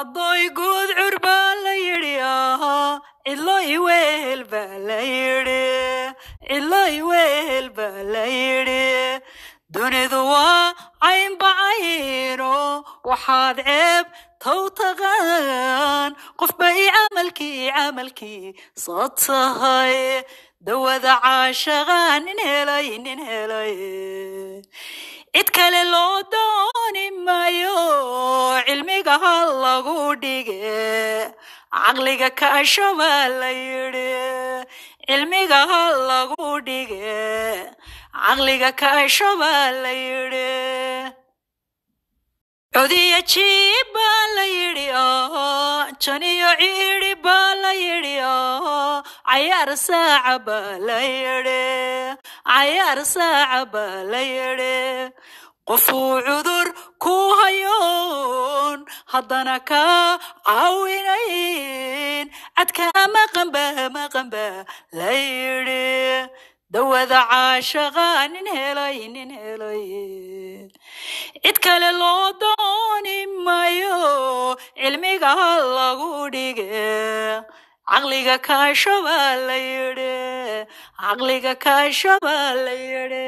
addoy guud cur baa la yidhi ahaa cidlo iwehel baa la yidhi cidlo iwehel baa la yidhi. Dunidu waa caynbacayno waxaad ceeb tow taqaan. Qofba i camalkii i camalkii soo tahay. Dawada caashaqaa nin helay nin helay. Cid kale loo dooni maayo cilmiga ha lagu dhige caqliga kaasho baa la yidhi cilmiga lagu dhige caqliga kaasho baa la yidhi codiyo jiib baa la yidhi oo janiyo ciidhi baa la yidhi oo cayaar saaca baa la yidhi cayaar saaca baa la yidhi qofuu cudur ku hayoon haddana ka caawinayn cadkaa maqanba maqanba la yidhi dawada caashaqa nin helay nin helay cid kale loo dooni maayo cilmiga lagu dhige caqliga kaasho baa la yidhi caqliga kaasho baa la yidhi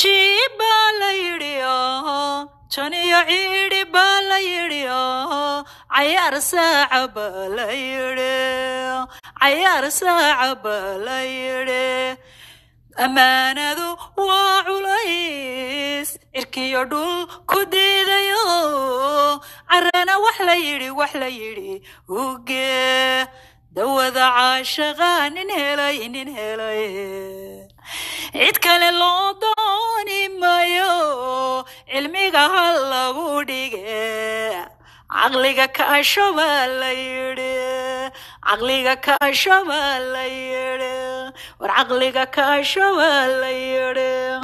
jiib baa la yidhi janiyo ciidhi baa la yidhi oo cayaar saaca baa la yidhi cayaar saaca baa la yidhi ammaanadu waa culays cirkiyo dhul ku diidayo carana wax la yidhi wax la yidhi uge dawada caashaqa nin helay nin helay cid kale loo dooni maayo cilmiga ha dhige caqliga kaasho la yidhi caqliga kaasho la yidhi war caqliga kaasho la yidhi